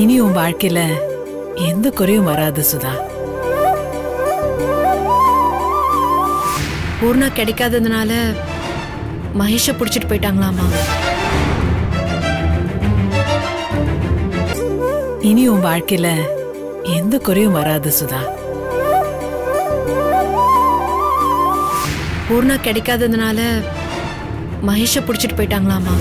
இனி உன் வாழ்க்கையில எந்த குறையும் வராது சுதா. பூர்ணா கிடைக்காததுனால மகேஷ பிடிச்சிட்டு போயிட்டாங்களாமா? இனி உன் வாழ்க்கையில எந்த குறையும் வராது சுதா. பூர்ணா கிடைக்காததுனால மகேஷ பிடிச்சிட்டு போயிட்டாங்களாமா?